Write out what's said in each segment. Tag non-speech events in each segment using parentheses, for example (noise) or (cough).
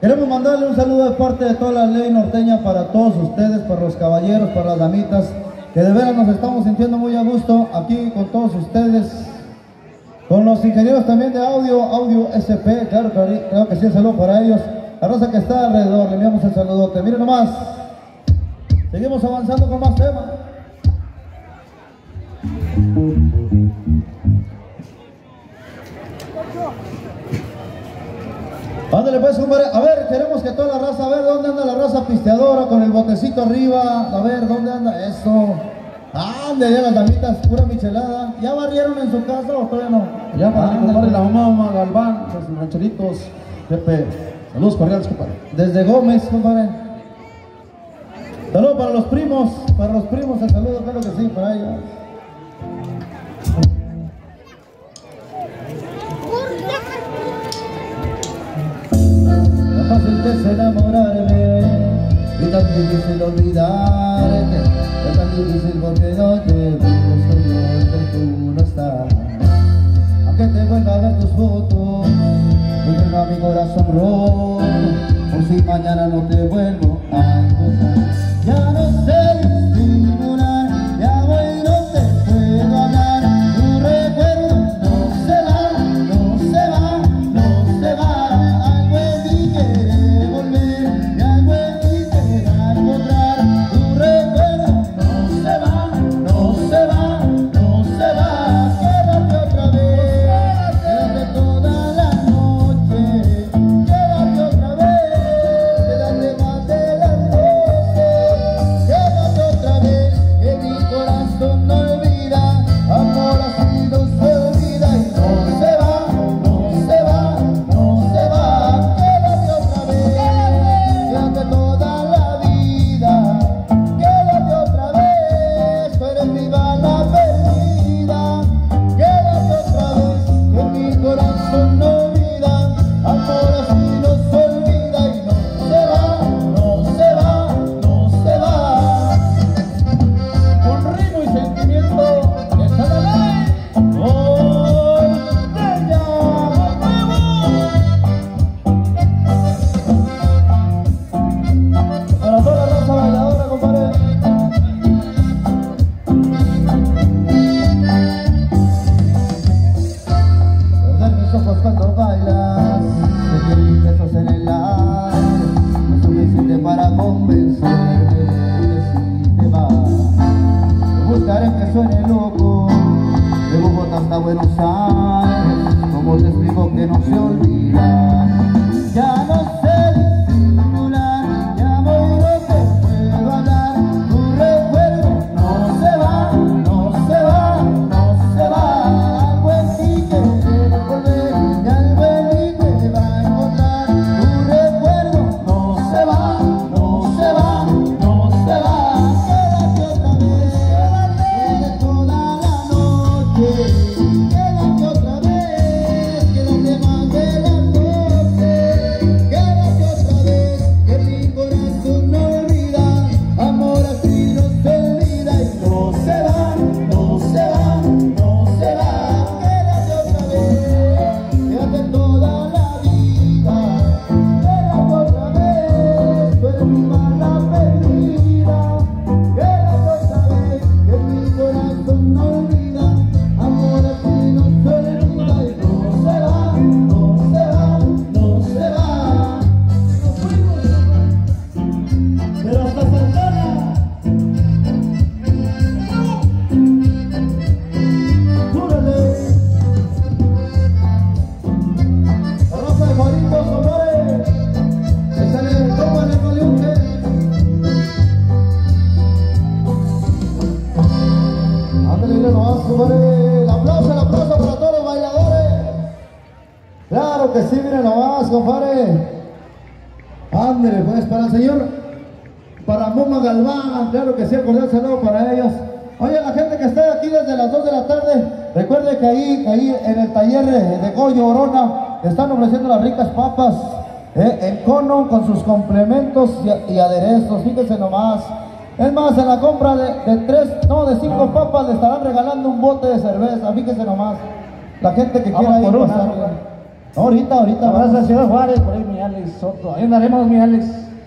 Queremos mandarle un saludo de parte de toda la ley norteña para todos ustedes, para los caballeros, para las damitas, que de veras nos estamos sintiendo muy a gusto aquí con todos ustedes. Con los ingenieros también de audio, audio SP, claro, claro que sí, un saludo para ellos. La raza que está alrededor, le enviamos el saludote. Miren nomás, seguimos avanzando con más temas. Queremos que toda la raza, a ver, ¿dónde anda la raza pisteadora con el botecito arriba? A ver, ¿dónde anda eso? Ande, ya las damitas, pura michelada. ¿Ya barrieron en su casa o todavía no? Ya para compadre, la mamá, mamá Galván, los rancheritos, Pepe. Saludos cordiales, compadre. Desde Gómez, compadre. Saludos para los primos, para los primos, el saludo, claro que sí, para ellos. Fácil que es enamorarme y tan difícil olvidarte, es tan difícil porque no te busco yo que tú no estás. Aunque te vuelva a ver tus fotos, y tenga mi corazón roto, por si mañana no te vuelvo a encontrar. Ya no sé El aplauso, el aplauso para todos los bailadores. Claro que sí, miren nomás, compadre. Ándale, pues, para el señor, para Moma Galván, claro que sí, cordial saludo para ellos. Oye, la gente que está aquí desde las 2 de la tarde, recuerde que ahí, ahí en el taller de, Goyo Orona están ofreciendo las ricas papas, eh, el cono con sus complementos y, y aderezos, fíjense nomás. Es más, en la compra de, de tres, no, de cinco papas le estarán regalando un bote de cerveza. Fíjese nomás. La gente que quiera Vamos ir por una, compadre. No, ahorita, ahorita. Abrazo a. Ciudad Juárez, por ahí mi Alex Soto. Ahí andaremos, mi Alex.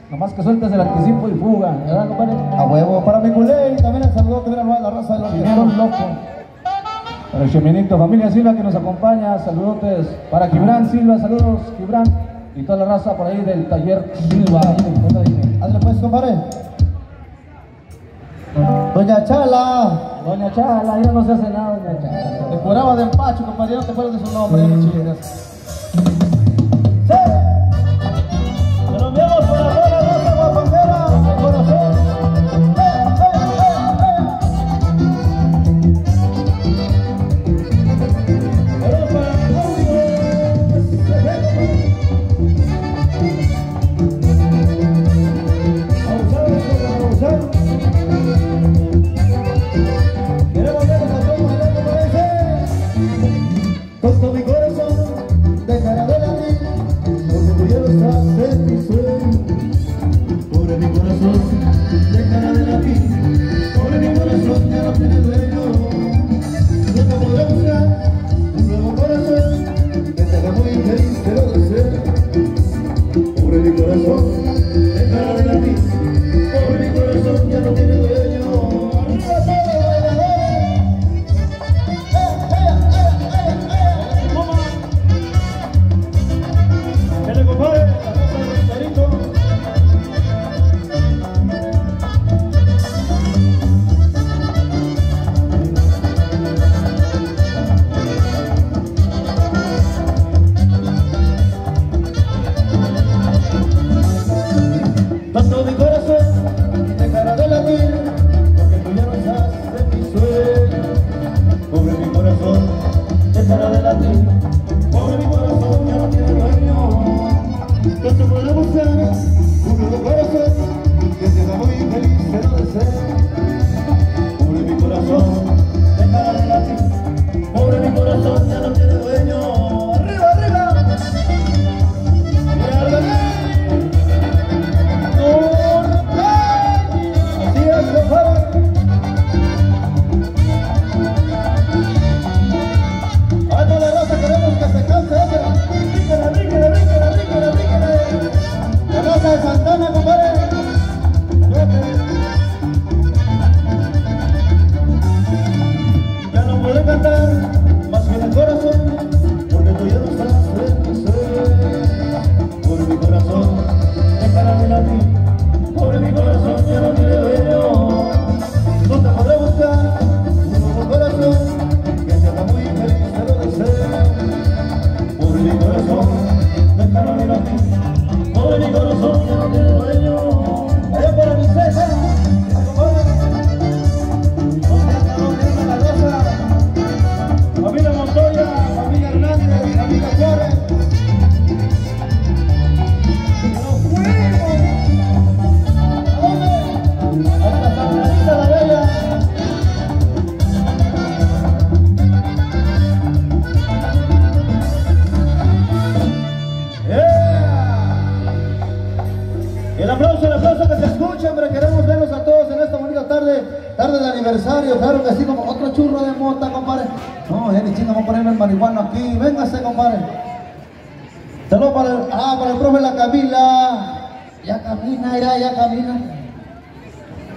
Nomás que sueltes el anticipo y fuga, ¿verdad, compadre? A huevo. Para mi culé y también el saludo que viene a la raza de los son loco. Para familia Silva que nos acompaña, saludotes. Para Gibran Silva, saludos, Gibran. Y toda la raza por ahí del taller Silva. Hazle pues, compadre. Doña Chala. Doña Chala, ya no se hace nada, doña Chala. Te curaba de empacho, compadre. No te acuerdas de su nombre, mm. Aquí. Véngase, compadre. Saludos para el, ah, para el profe La Camila. Ya camina, ya, ya camina.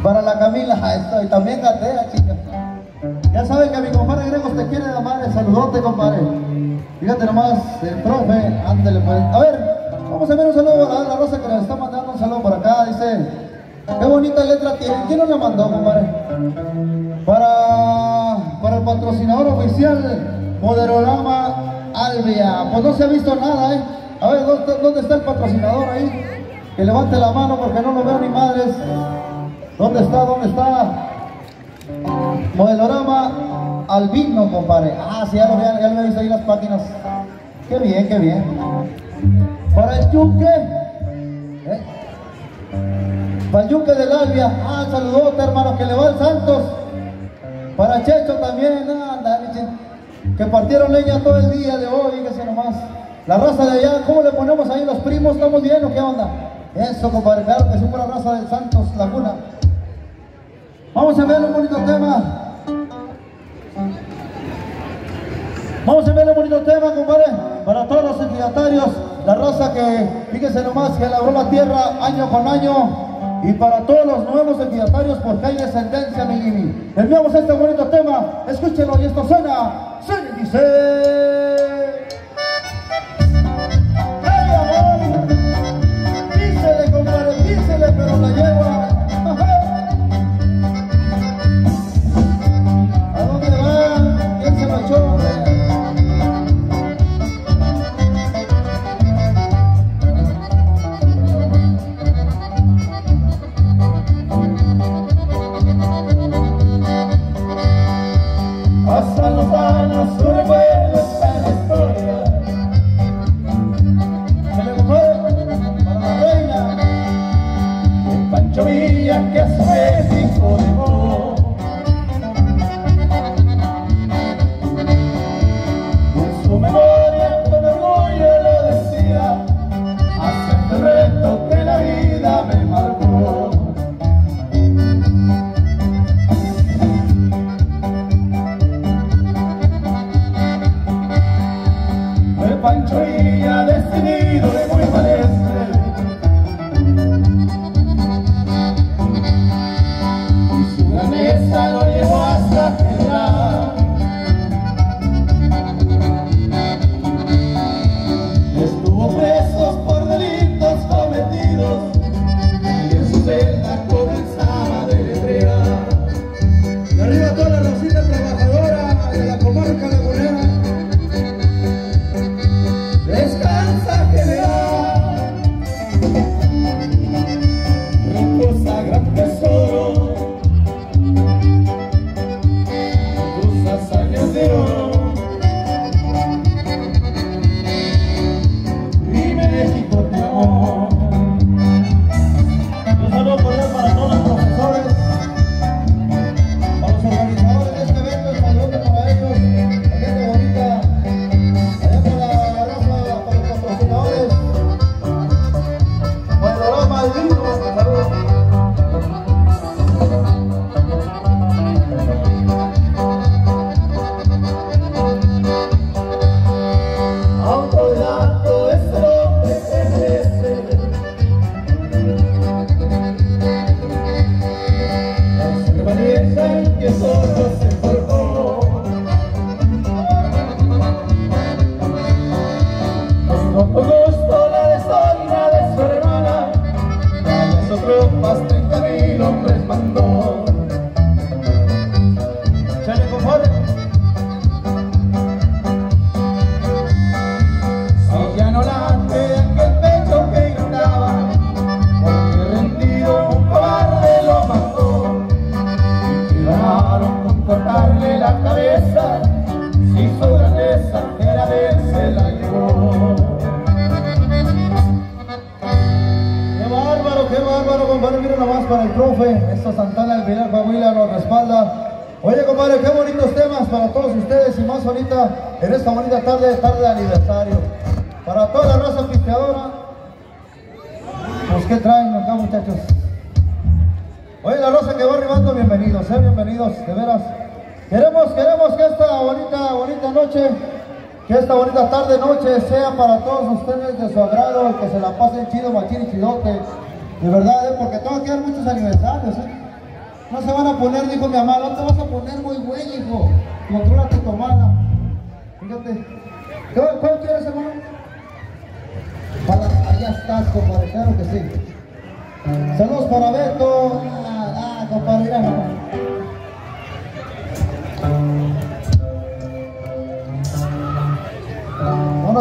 Para la Camila, ah, esto, y también gatea, chica. Ya saben que mi compadre Gregos te quiere madre. Saludote, compadre. Fíjate nomás, el profe, ándele pues. A ver, vamos a ver un saludo a la Rosa que nos está mandando un saludo por acá. Dice, qué bonita letra tiene. ¿Quién nos la mandó, compadre? Para, para el patrocinador oficial, Moderorama Albia. Pues no se ha visto nada, ¿eh? A ver, ¿dónde, está el patrocinador ahí? Que levante la mano porque no lo veo ni madres. ¿Dónde está? ¿Dónde está? Modelorama Albino, compadre. Ah, sí, ya lo, ya, ya lo he ahí las páginas. Qué bien, qué bien. Para el Yuque. ¿eh? Para el Yuque del Albia. Ah, saludote, hermano, que le va al Santos. Para Checho también. Ah, que partieron leña todo el día de hoy, fíjese nomás. La raza de allá, ¿cómo le ponemos ahí los primos? ¿Estamos bien o qué onda? Eso, compadre, claro que sí, pura raza del Santos Laguna. Vamos a ver un bonito tema. Vamos a ver un bonito tema, compadre, para todos los ejidatarios, la raza que, fíjense nomás, que labró la tierra año con año, y para todos los nuevos ejidatarios, porque hay descendencia, mi Jimmy. Enviamos este bonito tema, escúchenlo, y esto suena, se dice... para el profe, esta Santana del Pilar Coahuila nos respalda. Oye, compadre, qué bonitos temas para todos ustedes y más ahorita en esta bonita tarde, tarde de aniversario. Para toda la raza pisteadora, pues qué traen acá muchachos. Oye, la raza que va arribando, bienvenidos, eh, bienvenidos, de veras. Queremos, queremos que esta bonita, bonita noche, que esta bonita tarde, noche sea para todos ustedes de su agrado, que se la pasen chido, machín y chidote. De verdad, eh, porque tengo que dar muchos aniversarios, eh. No se van a poner, dijo mi mamá, no te vas a poner muy güey, hijo. Controla tu tomada. Fíjate. ¿Cuál, quieres, hermano? Para, allá estás, compadre, claro que sí. Saludos para Beto. Ah, ah compadre,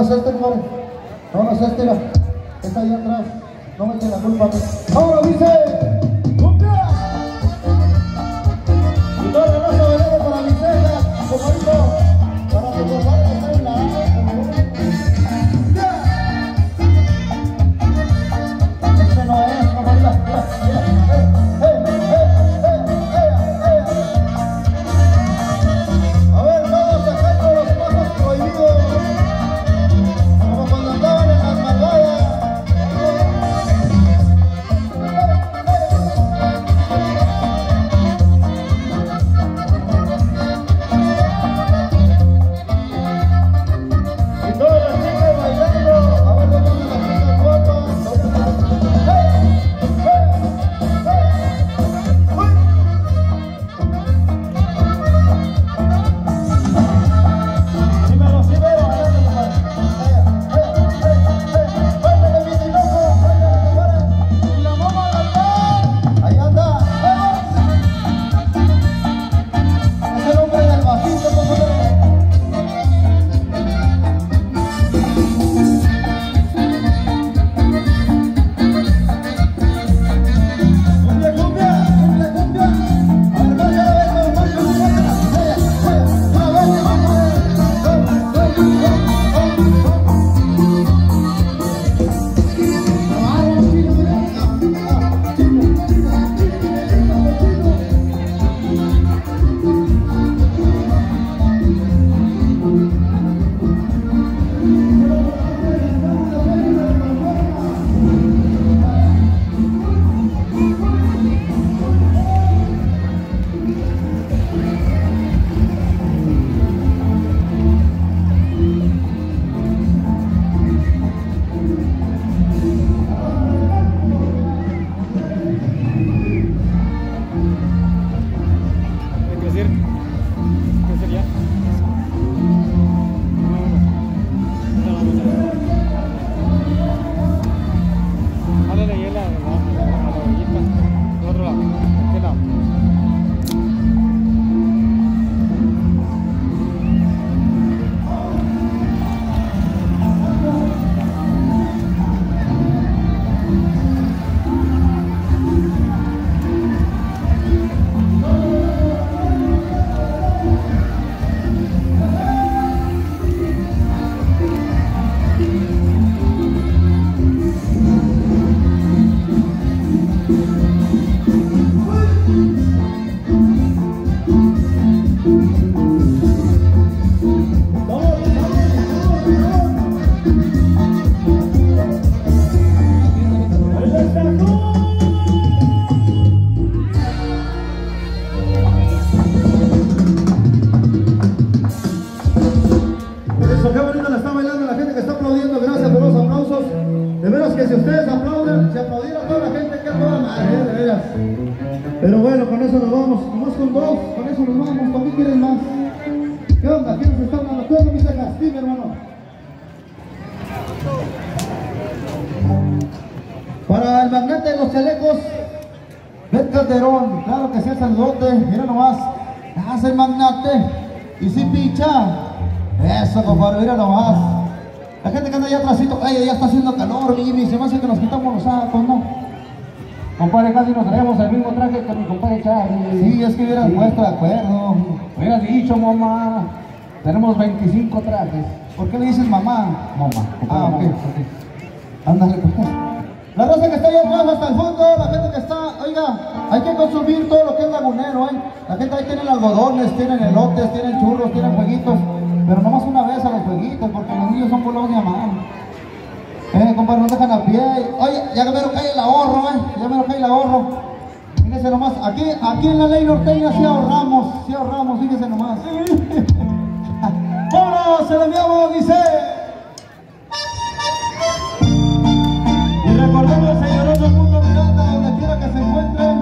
es este, compadre. No, no es este. Está ahí atrás. No me la culpa. ¡Vámonos, dice! Casi nos traemos el mismo traje que mi compadre Charlie. Sí, es que hubieran puesto de acuerdo. Hubieras dicho, mamá. Tenemos 25 trajes. ¿Por qué le dices mamá? Mamá. Ah, ok. Ándale, pues. La raza que está allá atrás hasta el fondo, la gente que está, oiga, hay que consumir todo lo que es lagunero, ¿eh? La gente ahí tiene algodones, tienen elotes, tienen churros, tienen jueguitos, pero nomás una vez a los jueguitos, porque los niños son pueblos de amar. Eh, compadre, no dejan a pie. Oye, ya me lo cae el ahorro, ¿eh? Ya me lo cae el ahorro. Fíjese nomás, aquí, aquí en la ley norteña sí ahorramos, sí ahorramos, fíjese nomás. (laughs) ¡Vámonos! ¡Se lo enviamos, dice! Y recordemos, señor del mundo Miranda, donde quiera que se encuentre,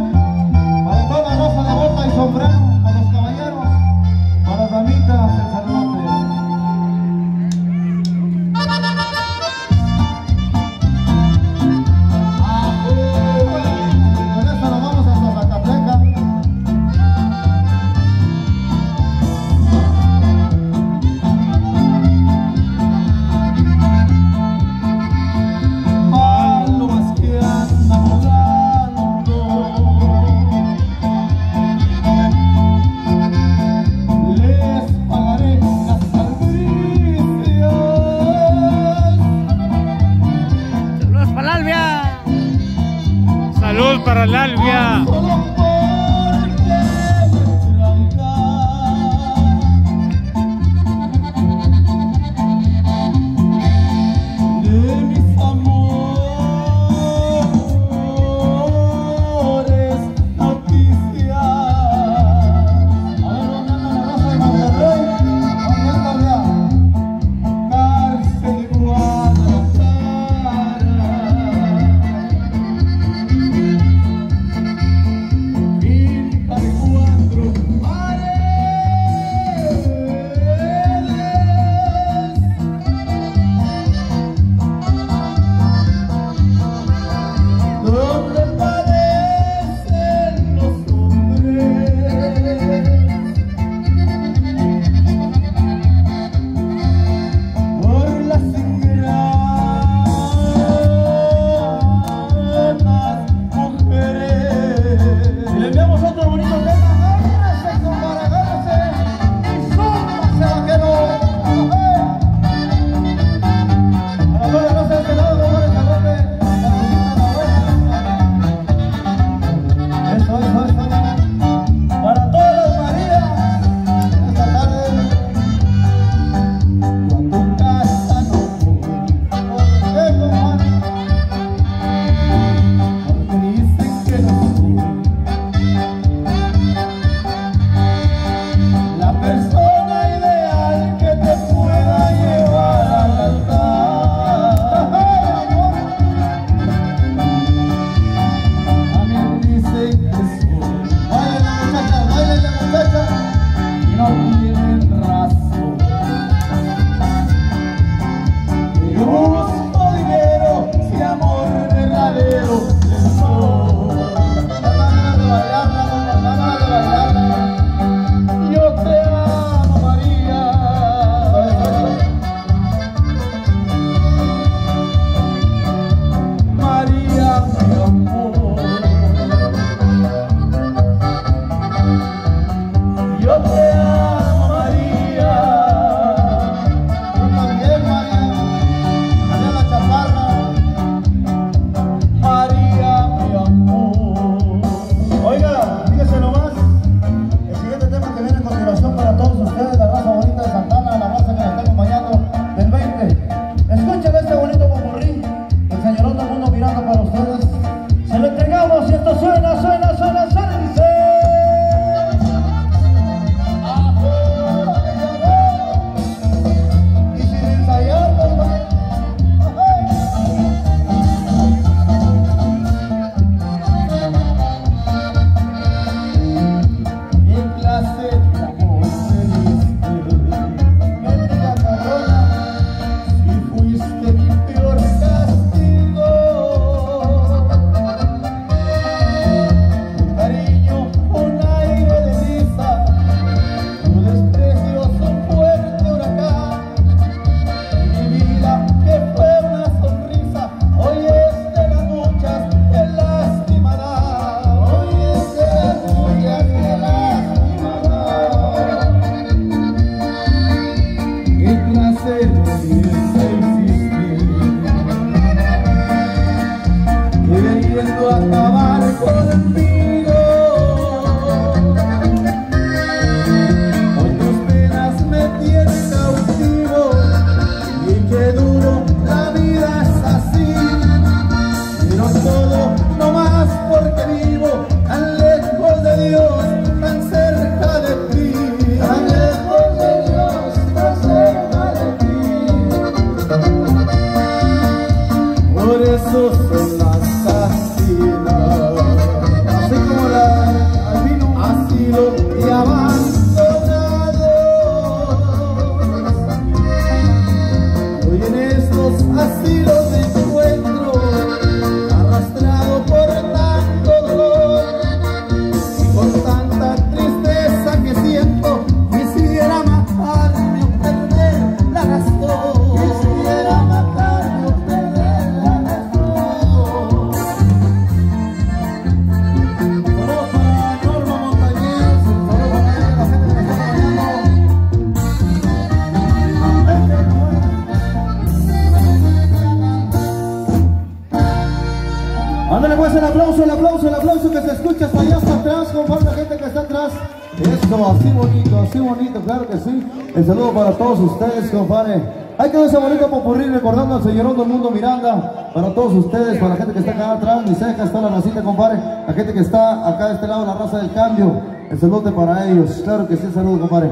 así bonito, claro que sí. El saludo para todos ustedes, compadre. Hay que ese bonito popurrí recordando al señorón del mundo Miranda. Para todos ustedes, para la gente que está acá atrás, mi ceja, está la racita, compadre. La gente que está acá de este lado, la raza del cambio. El saludo para ellos. Claro que sí, el saludo, compadre.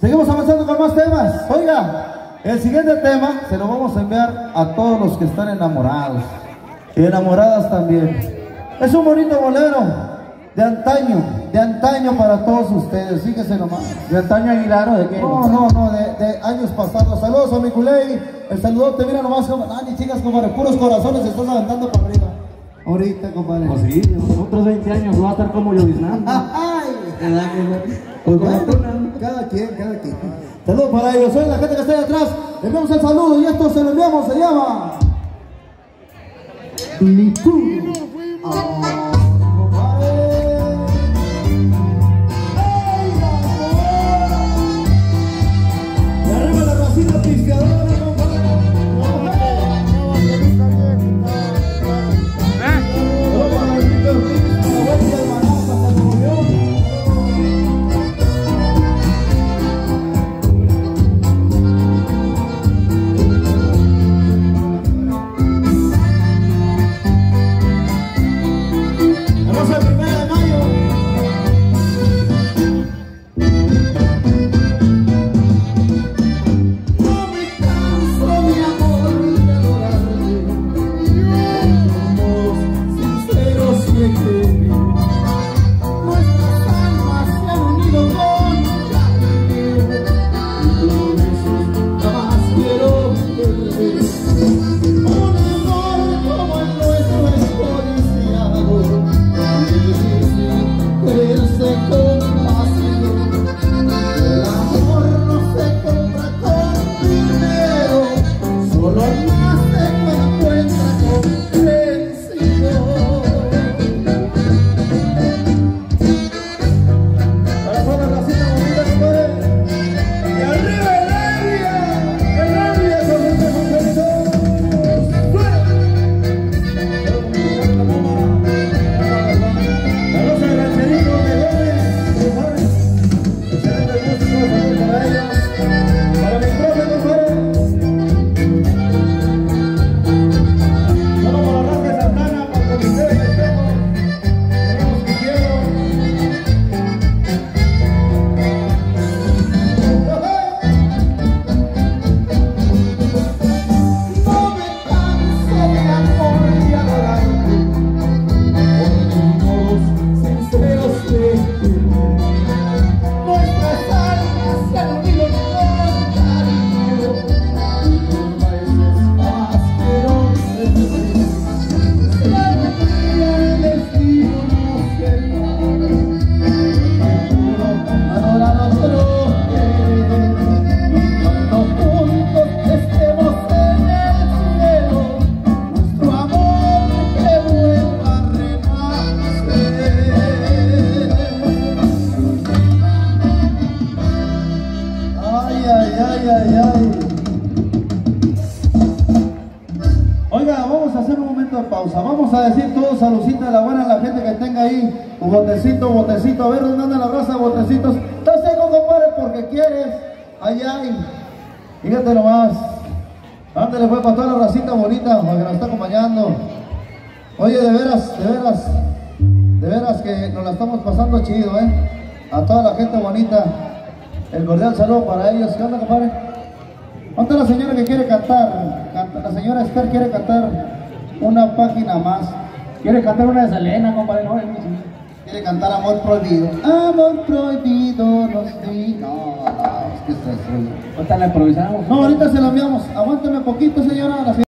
Seguimos avanzando con más temas. Oiga, el siguiente tema se lo vamos a enviar a todos los que están enamorados. Y enamoradas también. Es un bonito bolero de antaño, de antaño para todos ustedes, fíjense nomás. ¿De Antaño Aguilar o de qué? No, no, no, de, de años pasados. Saludos a mi culey, el saludote, mira nomás, como, ah, ni chicas, compadre, puros corazones se están aventando para arriba. Ahorita, compadre. Pues sí, otros 20 años va a estar como lloviznando. Ay, pues bueno, cada quien, cada quien. Saludos para ellos, soy la gente que está ahí atrás. Le enviamos el saludo y esto se lo enviamos, se llama. Ni tú. De veras, de veras, de veras que nos la estamos pasando chido, ¿eh? A toda la gente bonita. El cordial saludo para ellos. ¿Qué onda, compadre? ¿Dónde la señora que quiere cantar? Canta- la señora Esther quiere cantar una página más. ¿Quiere cantar una de Selena, compadre? No, Quiere cantar Amor Prohibido. Amor Prohibido nos di. No, no, es que esto es... ahorita la improvisamos. No, ahorita se la enviamos. Aguántame poquito, señora.